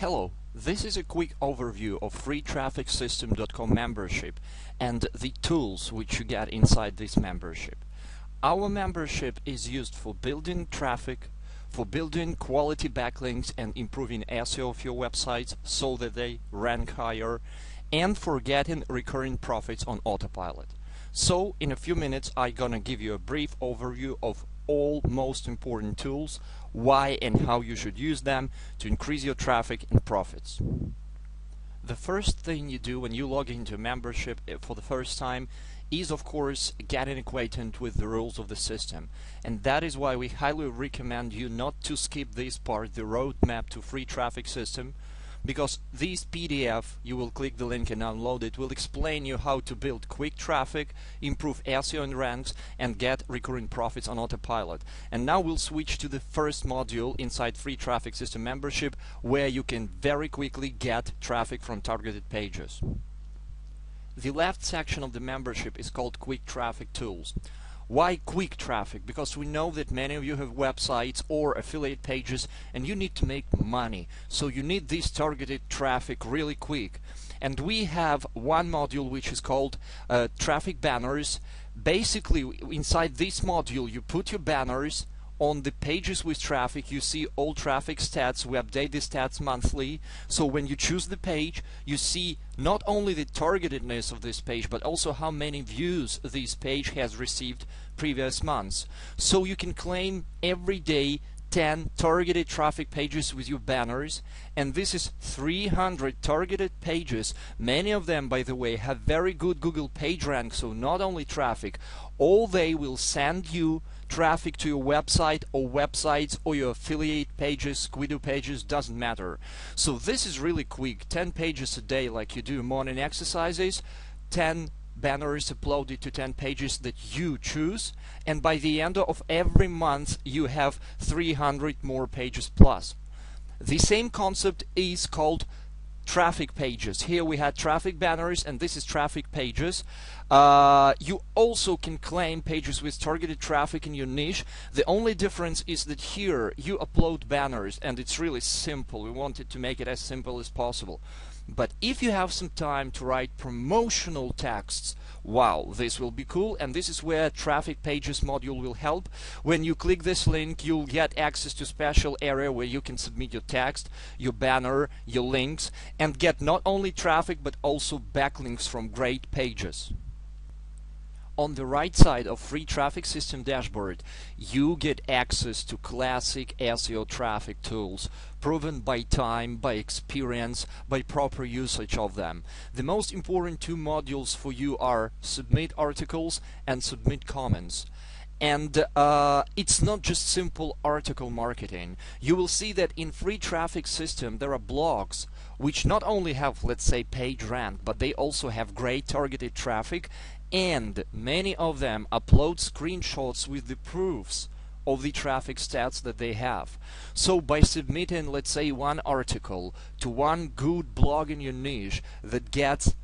Hello, this is a quick overview of freetrafficsystem.com membership and the tools which you get inside this membership. Our membership is used for building traffic, for building quality backlinks and improving SEO of your websites so that they rank higher, and for getting recurring profits on autopilot. So in a few minutes I'm gonna give you a brief overview of all most important tools, why and how you should use them to increase your traffic and profits. The first thing you do when you log into membership eh, for the first time is of course getting acquainted with the rules of the system and that is why we highly recommend you not to skip this part the roadmap to free traffic system because this PDF, you will click the link and download it, will explain you how to build quick traffic, improve SEO and ranks, and get recurring profits on autopilot. And now we'll switch to the first module inside Free Traffic System membership, where you can very quickly get traffic from targeted pages. The left section of the membership is called Quick Traffic Tools. Why quick traffic? Because we know that many of you have websites or affiliate pages and you need to make money. So you need this targeted traffic really quick. And we have one module which is called uh, traffic banners. Basically, inside this module, you put your banners on the pages with traffic you see all traffic stats. We update the stats monthly. So when you choose the page you see not only the targetedness of this page but also how many views this page has received previous months. So you can claim every day 10 targeted traffic pages with your banners. And this is 300 targeted pages. Many of them by the way have very good Google PageRank so not only traffic all they will send you traffic to your website or websites or your affiliate pages, Guido pages, doesn't matter. So this is really quick, 10 pages a day like you do morning exercises, 10 banners uploaded to 10 pages that you choose and by the end of every month you have 300 more pages plus. The same concept is called traffic pages. Here we had traffic banners and this is traffic pages. Uh, you also can claim pages with targeted traffic in your niche. The only difference is that here you upload banners and it's really simple. We wanted to make it as simple as possible. But if you have some time to write promotional texts, wow, this will be cool. And this is where Traffic Pages module will help. When you click this link, you'll get access to special area where you can submit your text, your banner, your links, and get not only traffic, but also backlinks from great pages on the right side of free traffic system dashboard you get access to classic SEO traffic tools proven by time, by experience, by proper usage of them. The most important two modules for you are submit articles and submit comments and uh, it's not just simple article marketing. You will see that in free traffic system there are blogs which not only have let's say page rank but they also have great targeted traffic and many of them upload screenshots with the proofs of the traffic stats that they have. So by submitting let's say one article to one good blog in your niche that gets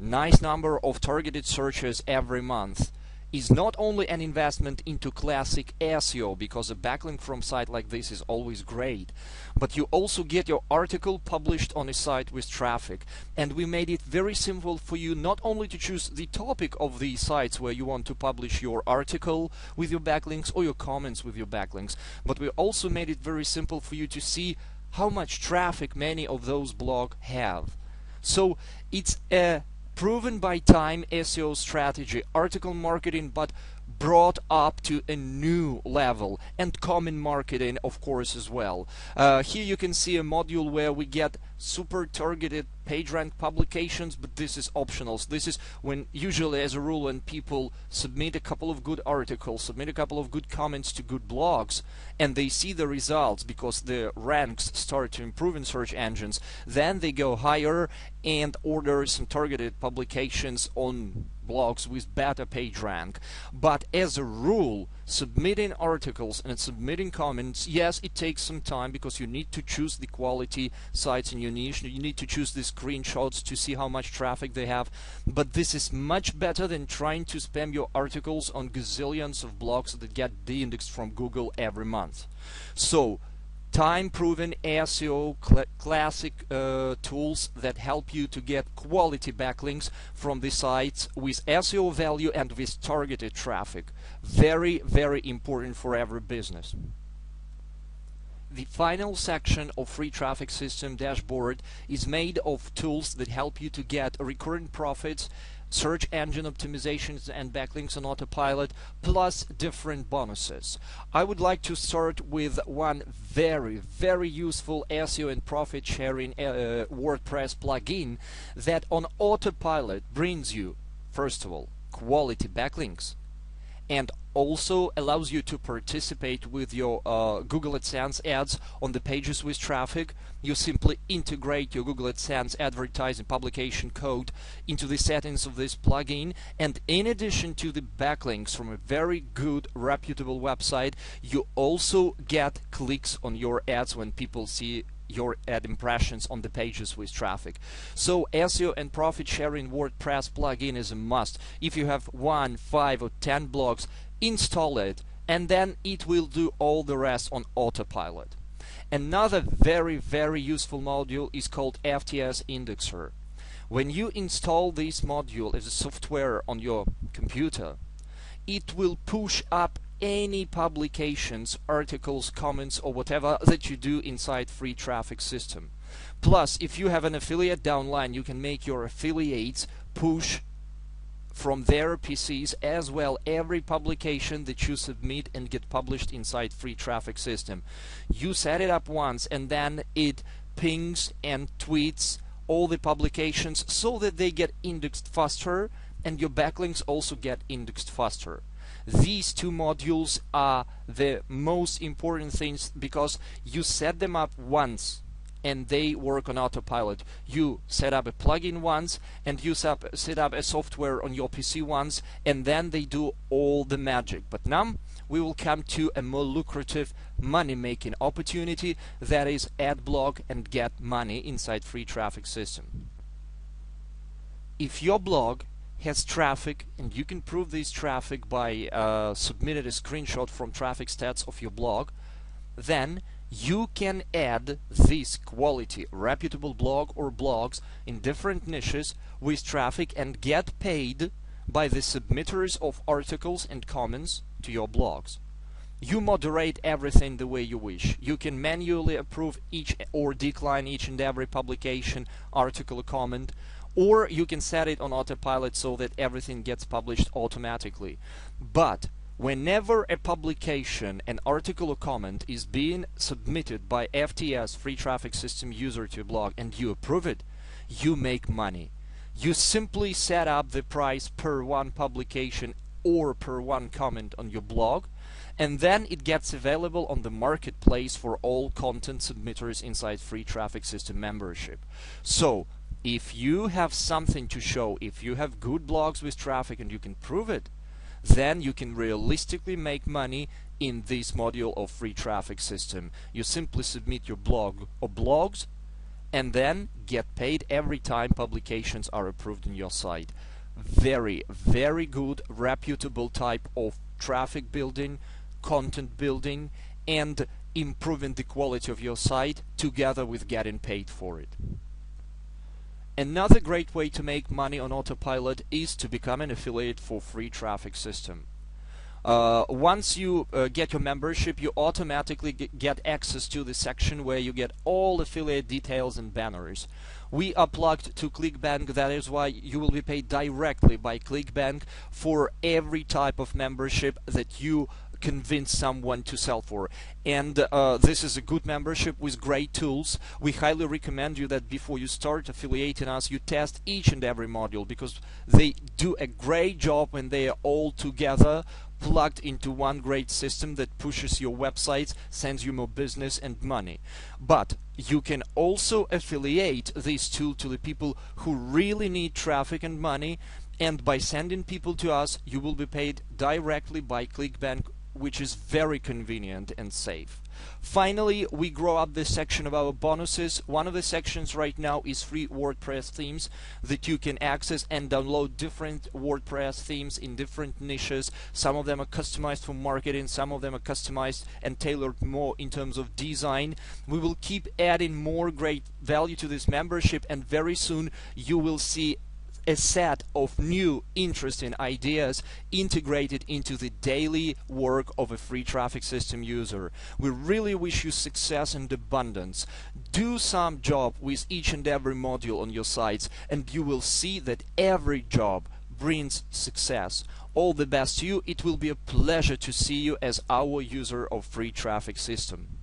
nice number of targeted searches every month is not only an investment into classic SEO because a backlink from site like this is always great but you also get your article published on a site with traffic. And we made it very simple for you not only to choose the topic of the sites where you want to publish your article with your backlinks or your comments with your backlinks but we also made it very simple for you to see how much traffic many of those blogs have. So it's a proven by time SEO strategy, article marketing, but brought up to a new level and comment marketing of course as well. Uh, here you can see a module where we get super targeted PageRank publications, but this is optional. So this is when usually as a rule when people submit a couple of good articles, submit a couple of good comments to good blogs, and they see the results because the ranks start to improve in search engines, then they go higher and order some targeted publications on blogs with better page rank. But as a rule, submitting articles and submitting comments, yes, it takes some time because you need to choose the quality sites in your niche. You need to choose the screenshots to see how much traffic they have. But this is much better than trying to spam your articles on gazillions of blogs that get de-indexed from Google every month. So time-proven SEO cl classic uh, tools that help you to get quality backlinks from the sites with SEO value and with targeted traffic. Very, very important for every business. The final section of Free Traffic System dashboard is made of tools that help you to get recurrent profits search engine optimizations and backlinks on autopilot plus different bonuses. I would like to start with one very very useful SEO and profit sharing uh, WordPress plugin that on autopilot brings you first of all quality backlinks and also allows you to participate with your uh, Google AdSense ads on the pages with traffic. You simply integrate your Google AdSense advertising publication code into the settings of this plugin and in addition to the backlinks from a very good reputable website you also get clicks on your ads when people see your ad impressions on the pages with traffic. So SEO and profit sharing WordPress plugin is a must. If you have one, five or ten blogs, install it and then it will do all the rest on autopilot. Another very very useful module is called FTS Indexer. When you install this module as a software on your computer, it will push up any publications, articles, comments or whatever that you do inside free traffic system. Plus, if you have an affiliate downline, you can make your affiliates push from their PCs as well every publication that you submit and get published inside free traffic system. You set it up once and then it pings and tweets all the publications so that they get indexed faster and your backlinks also get indexed faster these two modules are the most important things because you set them up once and they work on autopilot. You set up a plugin once and you set up, a software on your PC once and then they do all the magic. But now we will come to a more lucrative money making opportunity that is add blog and get money inside free traffic system. If your blog has traffic and you can prove this traffic by uh, submitting a screenshot from traffic stats of your blog then you can add this quality reputable blog or blogs in different niches with traffic and get paid by the submitters of articles and comments to your blogs. You moderate everything the way you wish. You can manually approve each or decline each and every publication, article, comment or you can set it on autopilot so that everything gets published automatically. But whenever a publication, an article or comment is being submitted by FTS, Free Traffic System user to a blog, and you approve it, you make money. You simply set up the price per one publication or per one comment on your blog, and then it gets available on the marketplace for all content submitters inside Free Traffic System membership. So if you have something to show, if you have good blogs with traffic and you can prove it, then you can realistically make money in this module of free traffic system. You simply submit your blog or blogs and then get paid every time publications are approved on your site. Very, very good, reputable type of traffic building, content building, and improving the quality of your site together with getting paid for it. Another great way to make money on autopilot is to become an affiliate for free traffic system. Uh, once you uh, get your membership, you automatically get access to the section where you get all affiliate details and banners. We are plugged to ClickBank, that is why you will be paid directly by ClickBank for every type of membership that you convince someone to sell for. And uh, this is a good membership with great tools. We highly recommend you that before you start affiliating us, you test each and every module because they do a great job when they are all together plugged into one great system that pushes your websites, sends you more business and money. But you can also affiliate this tool to the people who really need traffic and money and by sending people to us you will be paid directly by ClickBank which is very convenient and safe. Finally, we grow up this section of our bonuses. One of the sections right now is free WordPress themes that you can access and download different WordPress themes in different niches. Some of them are customized for marketing, some of them are customized and tailored more in terms of design. We will keep adding more great value to this membership and very soon you will see a set of new interesting ideas integrated into the daily work of a free traffic system user. We really wish you success and abundance. Do some job with each and every module on your sites and you will see that every job brings success. All the best to you. It will be a pleasure to see you as our user of free traffic system.